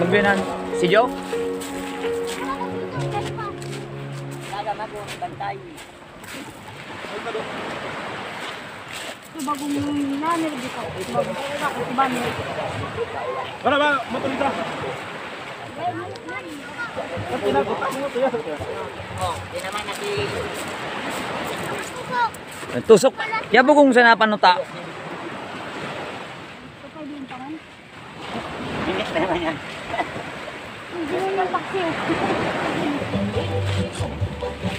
Magbinan ba? Si Joe? Bagong nanir dito. Bagong ako iba ni. Para ba, nati. Tusok. Yabo kung sa napanuta. na naman yan. Hindi naman taksi.